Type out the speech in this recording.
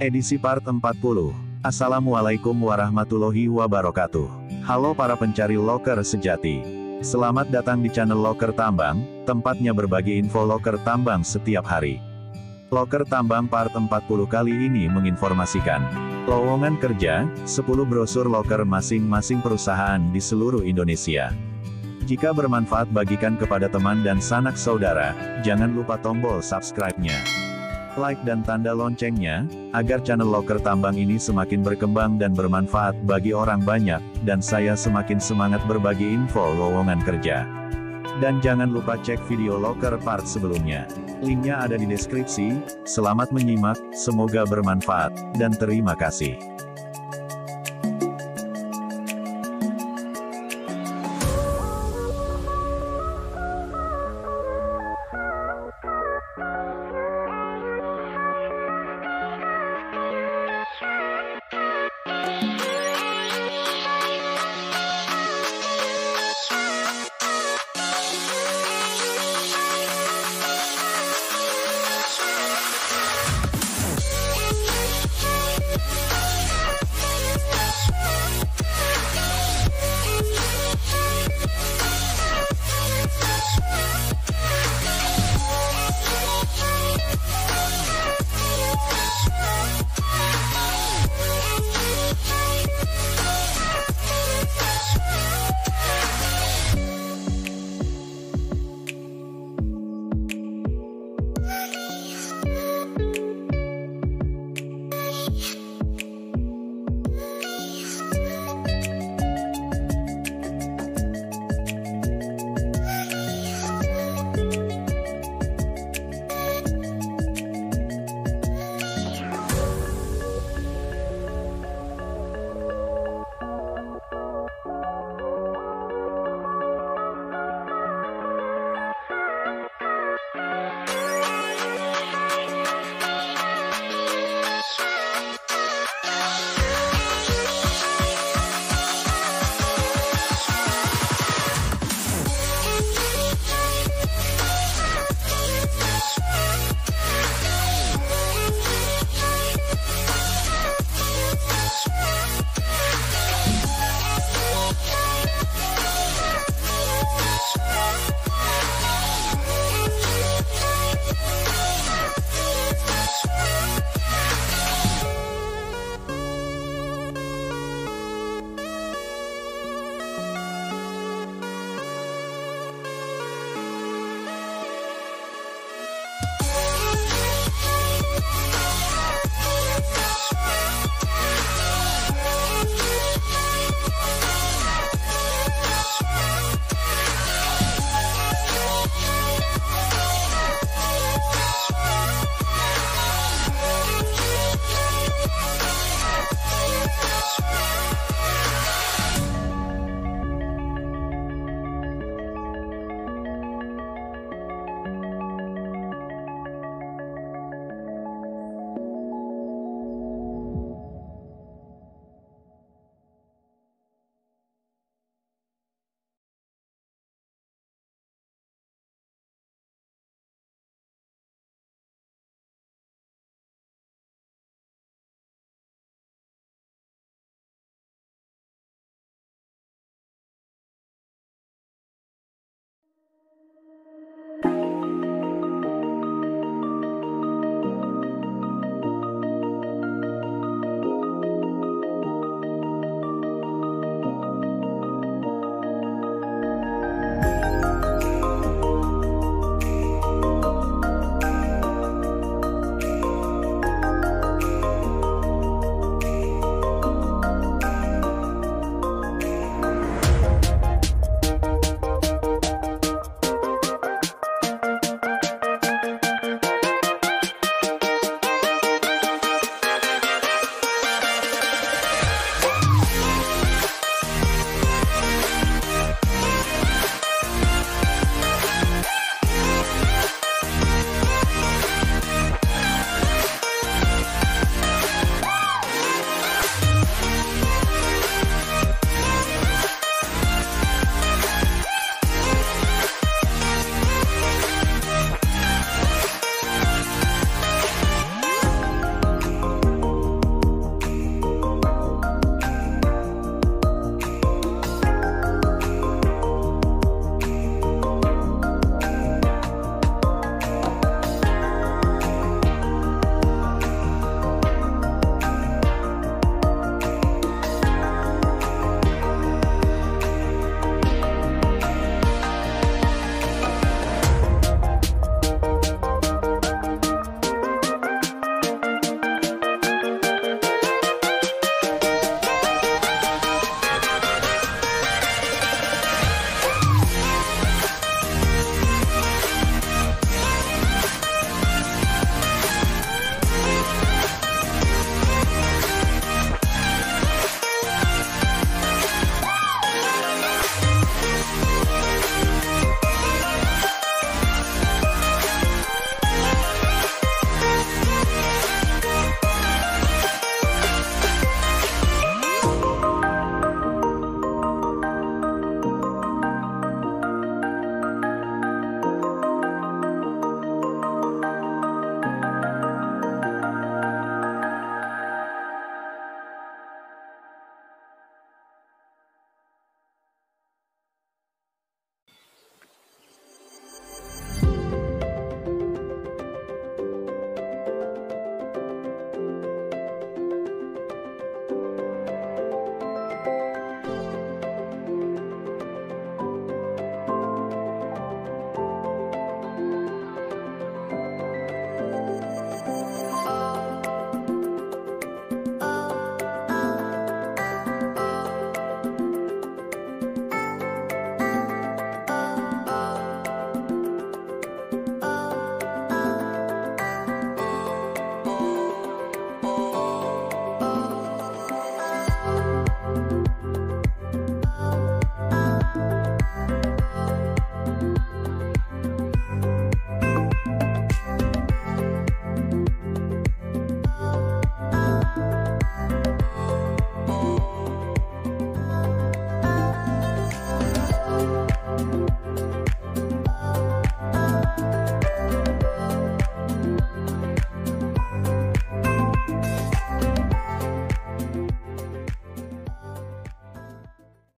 Edisi part 40. Assalamualaikum warahmatullahi wabarakatuh. Halo para pencari loker sejati. Selamat datang di channel Loker Tambang, tempatnya berbagi info loker tambang setiap hari. Loker Tambang part 40 kali ini menginformasikan lowongan kerja, 10 brosur loker masing-masing perusahaan di seluruh Indonesia. Jika bermanfaat bagikan kepada teman dan sanak saudara, jangan lupa tombol subscribe-nya. Like dan tanda loncengnya, agar channel Loker Tambang ini semakin berkembang dan bermanfaat bagi orang banyak, dan saya semakin semangat berbagi info lowongan kerja. Dan jangan lupa cek video Loker part sebelumnya. Linknya ada di deskripsi, selamat menyimak, semoga bermanfaat, dan terima kasih.